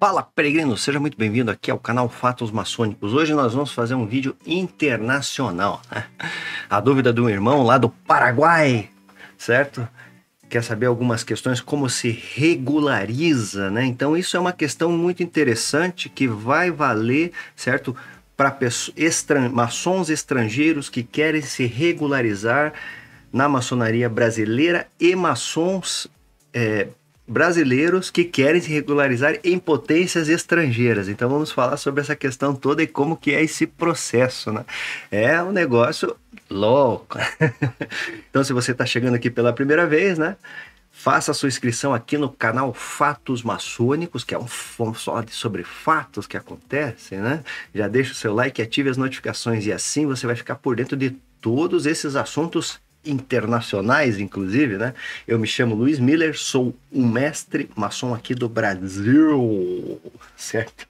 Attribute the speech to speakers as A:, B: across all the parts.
A: Fala, peregrino, seja muito bem-vindo aqui ao canal Fatos Maçônicos. Hoje nós vamos fazer um vídeo internacional. Né? A dúvida do irmão lá do Paraguai, certo? Quer saber algumas questões, como se regulariza, né? Então, isso é uma questão muito interessante que vai valer, certo? Para estran maçons estrangeiros que querem se regularizar na maçonaria brasileira e maçons é, brasileiros que querem se regularizar em potências estrangeiras. Então vamos falar sobre essa questão toda e como que é esse processo, né? É um negócio louco. então se você está chegando aqui pela primeira vez, né? Faça sua inscrição aqui no canal Fatos Maçônicos, que é um só sobre fatos que acontecem, né? Já deixa o seu like, ative as notificações e assim você vai ficar por dentro de todos esses assuntos internacionais, inclusive, né? Eu me chamo Luiz Miller, sou um mestre maçom aqui do Brasil, certo?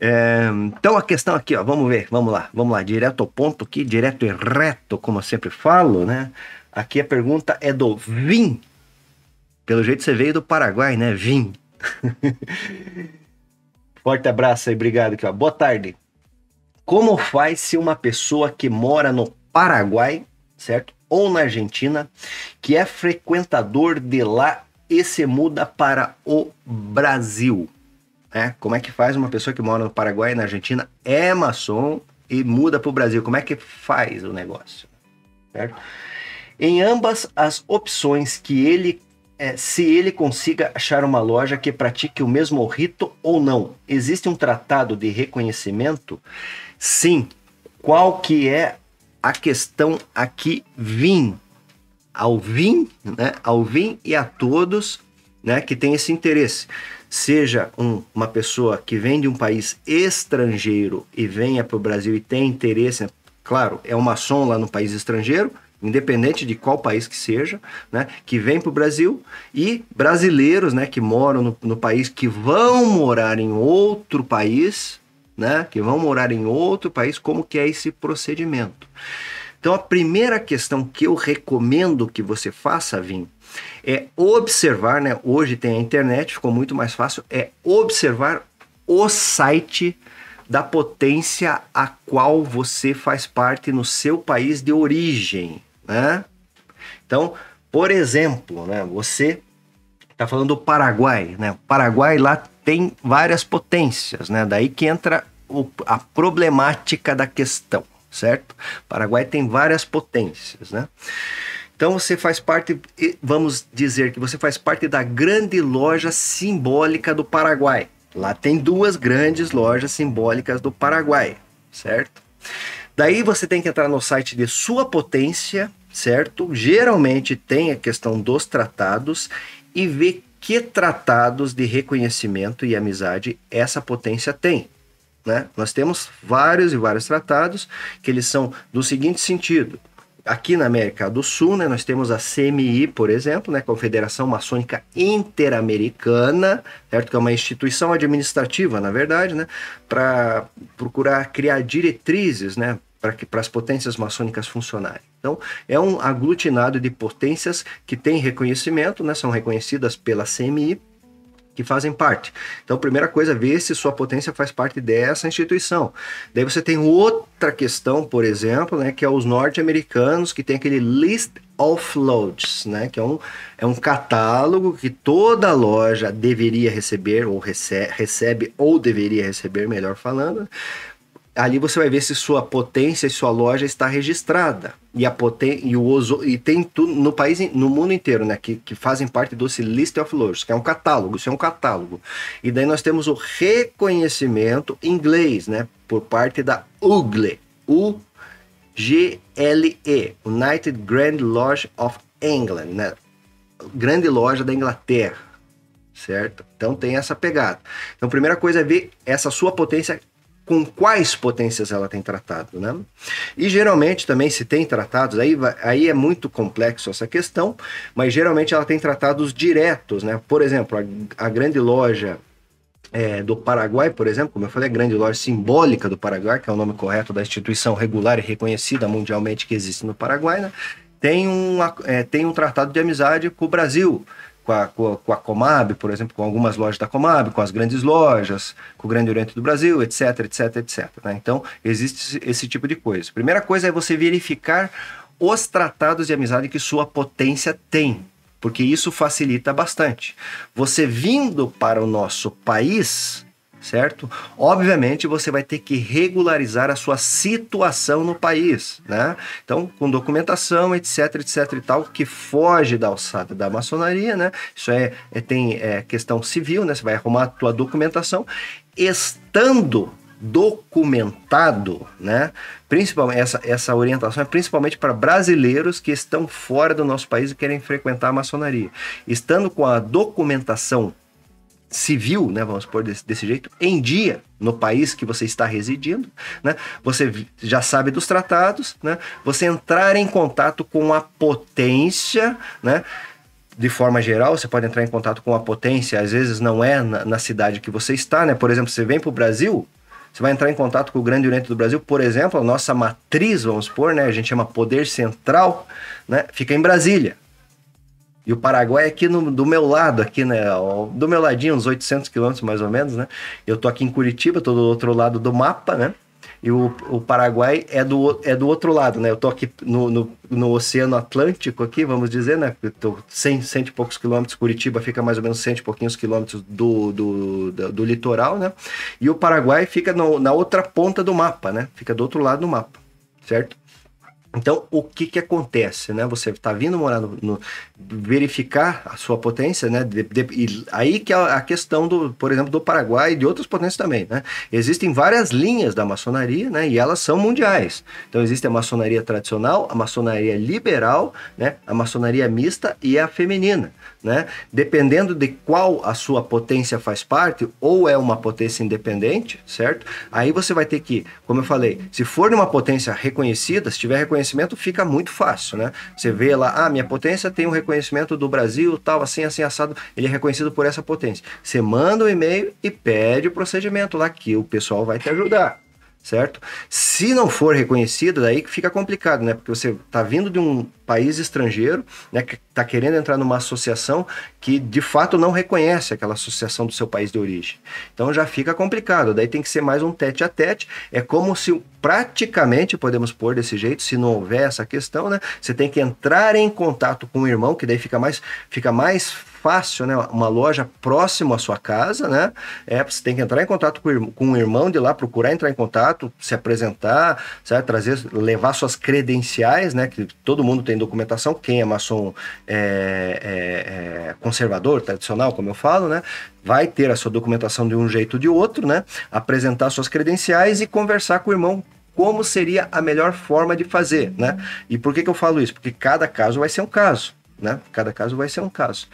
A: É, então a questão aqui, ó, vamos ver, vamos lá, vamos lá, direto ao ponto aqui, direto e reto, como eu sempre falo, né? Aqui a pergunta é do Vim. Pelo jeito você veio do Paraguai, né? Vim. Forte abraço aí, obrigado aqui, ó. Boa tarde. Como faz se uma pessoa que mora no Paraguai, certo? Ou na Argentina, que é frequentador de lá e se muda para o Brasil. Né? Como é que faz uma pessoa que mora no Paraguai e na Argentina, é maçom e muda para o Brasil? Como é que faz o negócio? Certo? Em ambas as opções que ele é, se ele consiga achar uma loja que pratique o mesmo rito ou não. Existe um tratado de reconhecimento? Sim. Qual que é a questão aqui vim ao vim, né, ao vim e a todos, né, que tem esse interesse. Seja um, uma pessoa que vem de um país estrangeiro e venha para o Brasil e tem interesse, claro, é uma maçom lá no país estrangeiro, independente de qual país que seja, né, que vem para o Brasil, e brasileiros né, que moram no, no país, que vão morar em outro país, né, que vão morar em outro país, como que é esse procedimento. Então a primeira questão que eu recomendo que você faça, Vim, é observar, né? Hoje tem a internet, ficou muito mais fácil, é observar o site da potência a qual você faz parte no seu país de origem, né? Então, por exemplo, né, você está falando do Paraguai, né? O Paraguai lá tem várias potências, né? Daí que entra a problemática da questão, certo? Paraguai tem várias potências, né? Então você faz parte, vamos dizer que você faz parte da grande loja simbólica do Paraguai. Lá tem duas grandes lojas simbólicas do Paraguai, certo? Daí você tem que entrar no site de sua potência, certo? Geralmente tem a questão dos tratados e ver que tratados de reconhecimento e amizade essa potência tem. Né? Nós temos vários e vários tratados que eles são do seguinte sentido. Aqui na América do Sul, né, nós temos a CMI, por exemplo, né, Confederação Maçônica Interamericana, certo? que é uma instituição administrativa, na verdade, né, para procurar criar diretrizes né, para as potências maçônicas funcionarem. Então, é um aglutinado de potências que têm reconhecimento, né, são reconhecidas pela CMI, que fazem parte. Então, primeira coisa, ver se sua potência faz parte dessa instituição. Daí você tem outra questão, por exemplo, né, que é os norte-americanos, que tem aquele list of loads, né, que é um, é um catálogo que toda loja deveria receber, ou recebe, recebe ou deveria receber, melhor falando, ali você vai ver se sua potência e sua loja está registrada. E a poten e o oso e tem tudo no país, no mundo inteiro, né, que, que fazem parte do List of Lords, que é um catálogo, isso é um catálogo. E daí nós temos o reconhecimento em inglês, né, por parte da UGLE, U G L E, United Grand Lodge of England, né? Grande loja da Inglaterra, certo? Então tem essa pegada. Então, primeira coisa é ver essa sua potência com quais potências ela tem tratado, né? E geralmente também se tem tratados, aí, aí é muito complexo essa questão, mas geralmente ela tem tratados diretos, né? Por exemplo, a, a grande loja é, do Paraguai, por exemplo, como eu falei, a grande loja simbólica do Paraguai, que é o nome correto da instituição regular e reconhecida mundialmente que existe no Paraguai, né? tem, um, é, tem um tratado de amizade com o Brasil, com a, com a Comab, por exemplo, com algumas lojas da Comab, com as grandes lojas, com o Grande Oriente do Brasil, etc, etc, etc. Né? Então, existe esse tipo de coisa. Primeira coisa é você verificar os tratados de amizade que sua potência tem, porque isso facilita bastante. Você vindo para o nosso país, certo? Obviamente você vai ter que regularizar a sua situação no país, né? Então, com documentação, etc, etc e tal, que foge da alçada da maçonaria, né? Isso é, é tem é, questão civil, né? Você vai arrumar a tua documentação estando documentado, né? Principalmente essa, essa orientação é principalmente para brasileiros que estão fora do nosso país e querem frequentar a maçonaria. Estando com a documentação civil, né, vamos pôr desse, desse jeito, em dia no país que você está residindo, né? Você já sabe dos tratados, né? Você entrar em contato com a potência, né? de forma geral, você pode entrar em contato com a potência, às vezes não é na, na cidade que você está, né? Por exemplo, você vem para o Brasil, você vai entrar em contato com o Grande Oriente do Brasil, por exemplo, a nossa matriz, vamos supor, né? A gente chama Poder Central, né? Fica em Brasília. E o Paraguai é aqui no, do meu lado, aqui, né? Do meu ladinho, uns 800 quilômetros mais ou menos, né? Eu tô aqui em Curitiba, tô do outro lado do mapa, né? E o, o Paraguai é do, é do outro lado, né? Eu tô aqui no, no, no Oceano Atlântico, aqui, vamos dizer, né? Eu tô 100, 100 e poucos quilômetros, Curitiba fica mais ou menos 100 e pouquinhos quilômetros do, do, do, do litoral, né? E o Paraguai fica no, na outra ponta do mapa, né? Fica do outro lado do mapa, certo? Então, o que que acontece, né? Você está vindo morar no, no, verificar a sua potência, né? De, de, e aí que é a questão do, por exemplo, do Paraguai e de outras potências também, né? Existem várias linhas da maçonaria, né? E elas são mundiais. Então, existe a maçonaria tradicional, a maçonaria liberal, né? A maçonaria mista e a feminina né? Dependendo de qual a sua potência faz parte, ou é uma potência independente, certo? Aí você vai ter que, como eu falei, se for uma potência reconhecida, se tiver reconhecimento, fica muito fácil, né? Você vê lá, ah, minha potência tem um reconhecimento do Brasil, tal, assim, assim, assado, ele é reconhecido por essa potência. Você manda o um e-mail e pede o procedimento lá que o pessoal vai te ajudar certo? Se não for reconhecido, daí fica complicado, né? Porque você está vindo de um país estrangeiro, né, que está querendo entrar numa associação que de fato não reconhece aquela associação do seu país de origem. Então já fica complicado, daí tem que ser mais um tete a tete. É como se praticamente, podemos pôr desse jeito, se não houver essa questão, né? Você tem que entrar em contato com o irmão, que daí fica mais, fica mais fácil, né? Uma loja próximo à sua casa, né? É, você tem que entrar em contato com, com um irmão de lá, procurar entrar em contato, se apresentar, certo? trazer, levar suas credenciais, né? Que todo mundo tem documentação. Quem é maçom é, é, é conservador, tradicional, como eu falo, né? Vai ter a sua documentação de um jeito ou de outro, né? Apresentar suas credenciais e conversar com o irmão como seria a melhor forma de fazer, né? E por que, que eu falo isso? Porque cada caso vai ser um caso né? Cada caso vai ser um caso.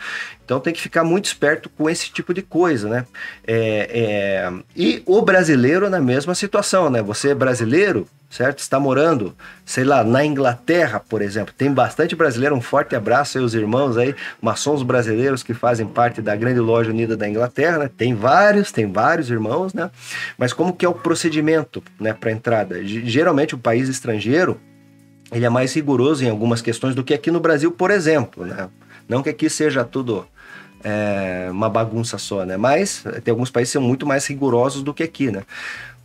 A: Então tem que ficar muito esperto com esse tipo de coisa, né? É, é... E o brasileiro na mesma situação, né? Você é brasileiro, certo? Está morando, sei lá, na Inglaterra, por exemplo. Tem bastante brasileiro. Um forte abraço aí os irmãos aí, maçons brasileiros que fazem parte da grande loja unida da Inglaterra, né? Tem vários, tem vários irmãos, né? Mas como que é o procedimento, né, para entrada? Geralmente o país estrangeiro ele é mais rigoroso em algumas questões do que aqui no Brasil, por exemplo, né? Não que aqui seja tudo é, uma bagunça só, né? Mas tem alguns países que são muito mais rigorosos do que aqui, né?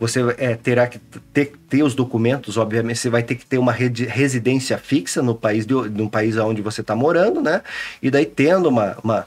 A: Você é, terá que ter, ter, os documentos, obviamente, você vai ter que ter uma residência fixa no país, de, no país onde você está morando, né? E daí tendo uma, uma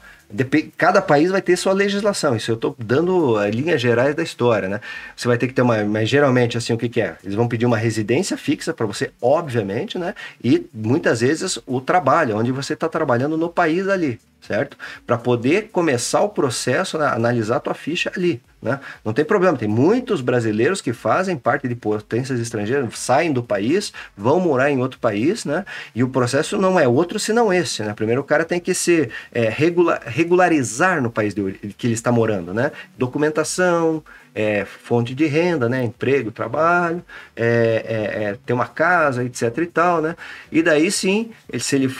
A: Cada país vai ter sua legislação. Isso eu estou dando linhas gerais da história, né? Você vai ter que ter uma. Mas geralmente, assim, o que, que é? Eles vão pedir uma residência fixa para você, obviamente, né? E muitas vezes o trabalho, onde você está trabalhando no país ali certo? Para poder começar o processo, né, analisar a tua ficha ali, né? Não tem problema, tem muitos brasileiros que fazem parte de potências estrangeiras, saem do país, vão morar em outro país, né? E o processo não é outro senão esse, né? Primeiro o cara tem que se é, regular, regularizar no país de, que ele está morando, né? Documentação, é, fonte de renda, né? Emprego, trabalho, é, é, é ter uma casa, etc e tal, né? E daí sim, se ele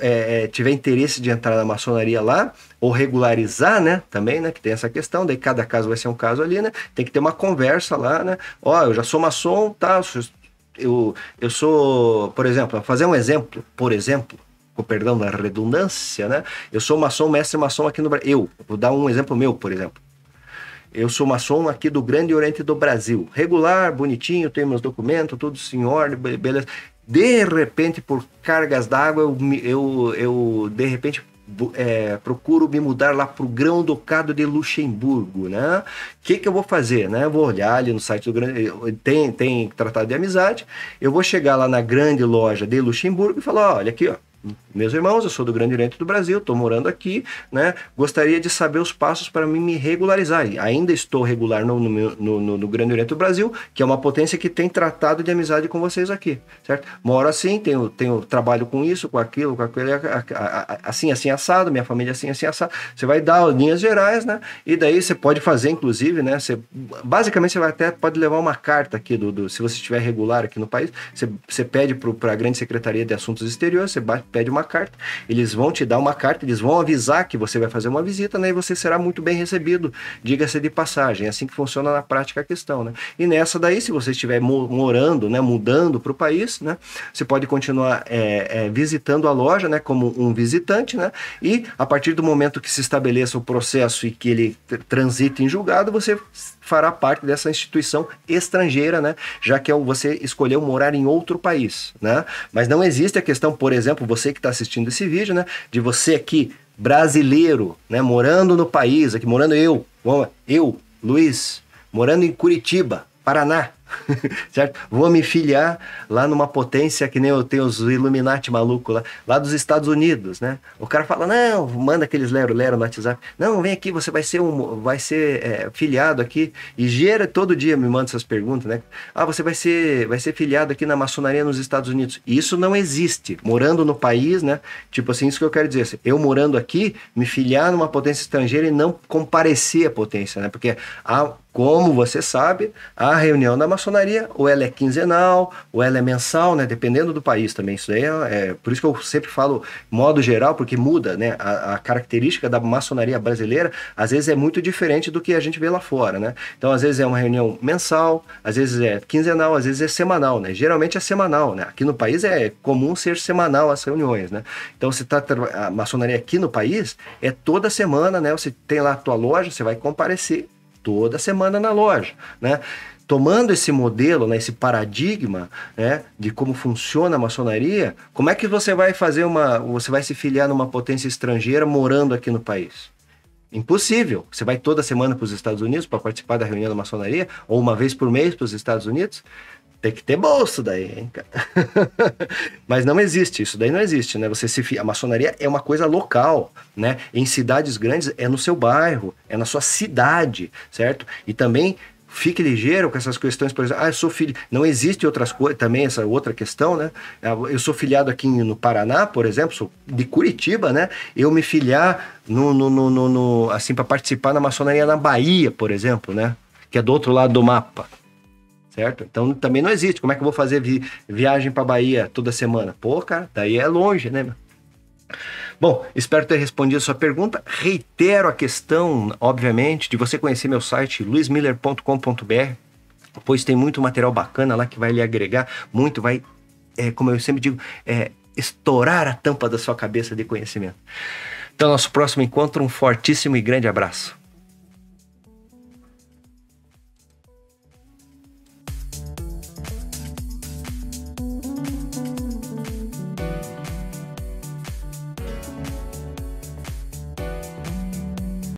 A: é, tiver interesse de entrar na maçonaria lá, ou regularizar, né? Também, né? Que tem essa questão, daí cada caso vai ser um caso ali, né? Tem que ter uma conversa lá, né? Ó, eu já sou maçom, tá? Eu, eu sou, por exemplo, fazer um exemplo, por exemplo, com perdão da redundância, né? Eu sou maçom, mestre maçom aqui no Brasil. Eu, vou dar um exemplo meu, por exemplo. Eu sou maçom aqui do Grande Oriente do Brasil. Regular, bonitinho, tenho meus documentos, tudo senhor, beleza. De repente, por cargas d'água, eu, eu, eu de repente é, procuro me mudar lá para o Grão Ducado de Luxemburgo, né? O que, que eu vou fazer, né? Eu vou olhar ali no site do grande, tem tem tratado de amizade. Eu vou chegar lá na grande loja de Luxemburgo e falar, olha aqui, ó, meus irmãos, eu sou do Grande Oriente do Brasil, estou morando aqui, né? Gostaria de saber os passos para mim me regularizar. Ainda estou regular no, no, no, no, Grande Oriente do Brasil, que é uma potência que tem tratado de amizade com vocês aqui, certo? Moro assim, tenho, tenho trabalho com isso, com aquilo, com aquilo, assim, assim, assado, minha família assim, assim, assado. Você vai dar linhas gerais, né? E daí você pode fazer, inclusive, né? Você, basicamente, você vai até pode levar uma carta aqui do, do se você estiver regular aqui no país, você, você pede para a Grande Secretaria de Assuntos Exteriores, você bate pede uma carta, eles vão te dar uma carta, eles vão avisar que você vai fazer uma visita, né? E você será muito bem recebido, diga-se de passagem. É assim que funciona na prática a questão, né? E nessa daí, se você estiver morando, né, mudando para o país, né? Você pode continuar é, é, visitando a loja, né? Como um visitante, né? E a partir do momento que se estabeleça o processo e que ele transite em julgado, você fará parte dessa instituição estrangeira, né? Já que é você escolheu morar em outro país, né? Mas não existe a questão, por exemplo, você que está assistindo esse vídeo, né? De você aqui brasileiro, né? Morando no país, aqui morando eu, eu, Luiz, morando em Curitiba, Paraná, certo? Vou me filiar lá numa potência que nem eu tenho os Illuminati maluco lá, lá dos Estados Unidos, né? O cara fala, não, manda aqueles lero-lero no WhatsApp. Não, vem aqui, você vai ser um, vai ser é, filiado aqui e gera todo dia me manda essas perguntas, né? Ah, você vai ser, vai ser filiado aqui na maçonaria nos Estados Unidos. Isso não existe. Morando no país, né? Tipo assim, isso que eu quero dizer. Assim, eu morando aqui, me filiar numa potência estrangeira e não comparecer à potência, né? Porque a como você sabe, a reunião da maçonaria, ou ela é quinzenal, ou ela é mensal, né? Dependendo do país também. Isso aí é, é por isso que eu sempre falo modo geral, porque muda, né? A, a, característica da maçonaria brasileira, às vezes é muito diferente do que a gente vê lá fora, né? Então, às vezes é uma reunião mensal, às vezes é quinzenal, às vezes é semanal, né? Geralmente é semanal, né? Aqui no país é comum ser semanal as reuniões, né? Então, você tá a maçonaria aqui no país é toda semana, né? Você tem lá a tua loja, você vai comparecer toda semana na loja, né? Tomando esse modelo, né, esse paradigma né, de como funciona a maçonaria, como é que você vai fazer uma. Você vai se filiar numa potência estrangeira morando aqui no país? Impossível. Você vai toda semana para os Estados Unidos para participar da reunião da maçonaria, ou uma vez por mês para os Estados Unidos? Tem que ter bolso daí, hein, cara? Mas não existe, isso daí não existe, né? Você se a maçonaria é uma coisa local, né? Em cidades grandes é no seu bairro, é na sua cidade, certo? E também fique ligeiro com essas questões, por exemplo, ah, eu sou filho, não existe outras coisas, também essa outra questão, né? Ah, eu sou filiado aqui no Paraná, por exemplo, sou de Curitiba, né? Eu me filiar no, no, no, no, no assim para participar na maçonaria na Bahia, por exemplo, né? Que é do outro lado do mapa certo? Então também não existe. Como é que eu vou fazer vi viagem para Bahia toda semana? Pô, cara, daí é longe, né? Bom, espero ter respondido a sua pergunta. Reitero a questão, obviamente, de você conhecer meu site luismiller.com.br, pois tem muito material bacana lá que vai lhe agregar muito, vai, é, como eu sempre digo, é, estourar a tampa da sua cabeça de conhecimento. Então, nosso próximo encontro, um fortíssimo e grande abraço.